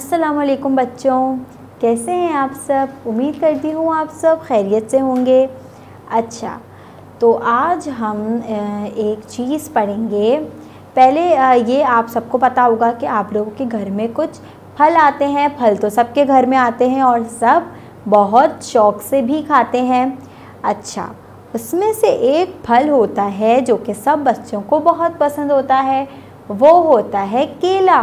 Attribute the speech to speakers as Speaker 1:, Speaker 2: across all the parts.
Speaker 1: अस्सलाम बच्चों। कैसे हैं आप सब? उम्मीद करती हूँ आप सब खैरियत से होंगे। अच्छा तो आज हम एक चीज़ पढ़ेंगे। पहले ये आप सबको पता होगा कि आप लोगों के घर में कुछ फल आते हैं। फल तो सबके घर में आते हैं और सब बहुत शौक़ से भी खाते हैं। अच्छा उसमें से एक फल होता है जो कि सब बच्चों को बहुत पसंद होता है। वो होता है केला।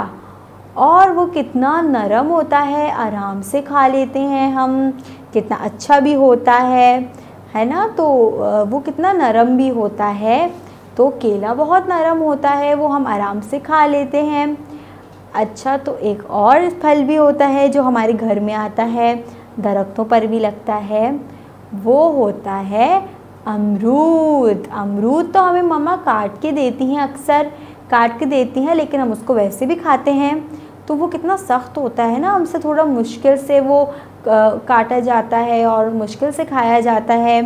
Speaker 1: और वो कितना नरम होता है, आराम से खा लेते हैं हम, कितना अच्छा भी होता है है ना? तो वो कितना नरम भी होता है तो केला बहुत नरम होता है, वो हम आराम से खा लेते हैं। अच्छा तो एक और फल भी होता है जो हमारे घर में आता है, दरख्तों पर भी लगता है, वो होता है अमरूद। अमरूद तो हमें मम्मा काट के देती हैं अक्सर, काट के देती हैं, लेकिन हम उसको वैसे भी खाते हैं। तो वो कितना सख्त होता है ना, हमसे थोड़ा मुश्किल से वो काटा जाता है और मुश्किल से खाया जाता है।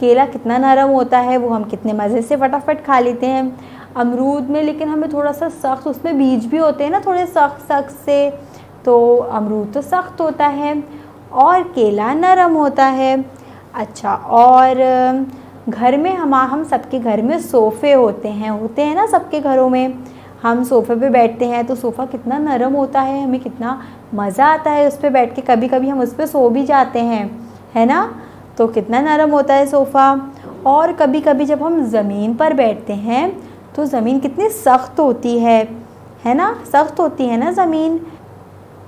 Speaker 1: केला कितना नरम होता है, वो हम कितने मज़े से फटाफट खा लेते हैं। अमरूद में लेकिन हमें थोड़ा सा सख्त, उसमें बीज भी होते हैं ना, थोड़े सख्त सख्त से तो अमरूद तो सख्त होता है और केला नरम होता है। अच्छा और घर में हम हम सबके घर में सोफ़े होते हैं होते हैं ना सबके घरों में? हम सोफ़े पे बैठते हैं तो सोफ़ा कितना नरम होता है, हमें कितना मज़ा आता है उस पर बैठ के। कभी कभी हम उस पर सो भी जाते हैं, है ना? तो कितना नरम होता है सोफ़ा। और कभी कभी जब हम ज़मीन पर बैठते हैं तो ज़मीन कितनी सख्त होती है है ना? सख्त होती है ना ज़मीन?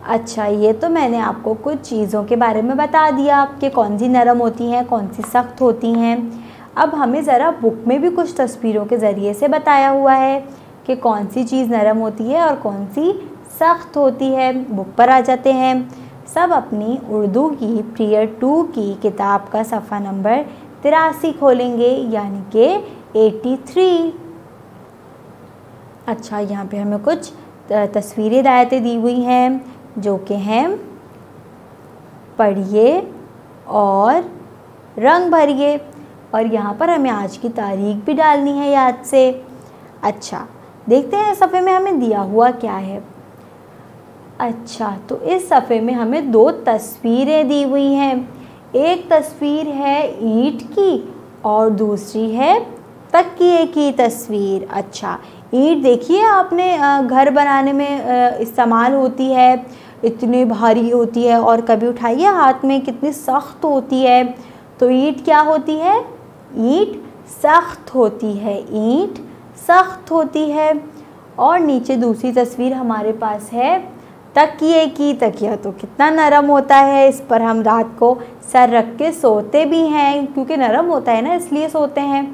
Speaker 1: अच्छा ये तो मैंने आपको कुछ चीज़ों के बारे में बता दिया कि कौन सी नरम होती हैं, कौन सी सख्त होती हैं। अब हमें ज़रा बुक में भी कुछ तस्वीरों के ज़रिए से बताया हुआ है। कि कौन सी चीज़ नरम होती है और कौन सी सख्त होती है। बुक पर आ जाते हैं। सब अपनी उर्दू की प्रियर टू की किताब का सफ़ा नंबर तिरासी खोलेंगे, यानी कि एटी थ्री। अच्छा यहाँ पे हमें कुछ तस्वीरें हिदायतें दी हुई हैं, जो कि हैं, पढ़िए और रंग भरिए। और यहाँ पर हमें आज की तारीख भी डालनी है याद से। अच्छा देखते हैं सफ़े में हमें दिया हुआ क्या है। अच्छा तो इस सफ़े में हमें दो तस्वीरें दी हुई हैं। एक तस्वीर है ईट की और दूसरी है तकिए की तस्वीर। अच्छा ईंट देखिए आपने घर बनाने में इस्तेमाल होती है, इतनी भारी होती है और कभी उठाइए हाथ में कितनी सख्त होती है। तो ईंट क्या होती है? ईट सख्त होती है। ईंट सख्त होती है और नीचे दूसरी तस्वीर हमारे पास है। तकिए की, तकिया तो कितना नरम होता है। इस पर हम रात को सर रख के सोते भी हैं, क्योंकि नरम होता है ना, इसलिए सोते हैं।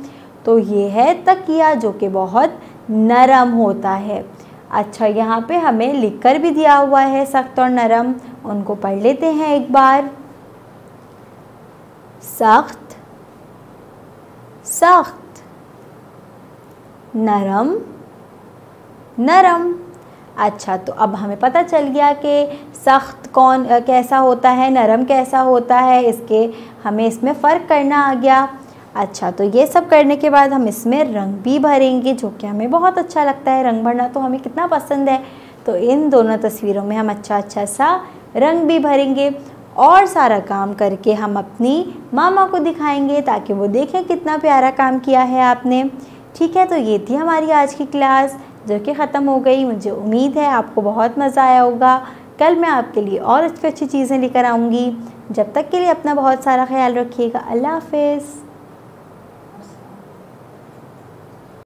Speaker 1: तो ये है तकिया, जो कि बहुत नरम होता है। अच्छा यहाँ पे हमें लिखकर भी दिया हुआ है, सख्त और नरम। उनको पढ़ लेते हैं एक बार। सख्त सख्त। नरम नरम। अच्छा तो अब हमें पता चल गया कि सख्त कौन कैसा होता है, नरम कैसा होता है, इसके हमें इसमें फ़र्क करना आ गया। अच्छा तो ये सब करने के बाद हम इसमें रंग भी भरेंगे, जो कि हमें बहुत अच्छा लगता है। रंग भरना तो हमें कितना पसंद है। तो इन दोनों तस्वीरों में हम अच्छा अच्छा सा रंग भी भरेंगे और सारा काम करके हम अपनी मामा को दिखाएँगे, ताकि वो देखें कितना प्यारा काम किया है आपने। ठीक है तो ये थी हमारी आज की क्लास, जो कि ख़त्म हो गई। मुझे उम्मीद है आपको बहुत मज़ा आया होगा। कल मैं आपके लिए और अच्छी अच्छी चीज़ें लेकर आऊँगी। जब तक के लिए अपना बहुत सारा ख्याल रखिएगा। अल्लाह हाफिज़।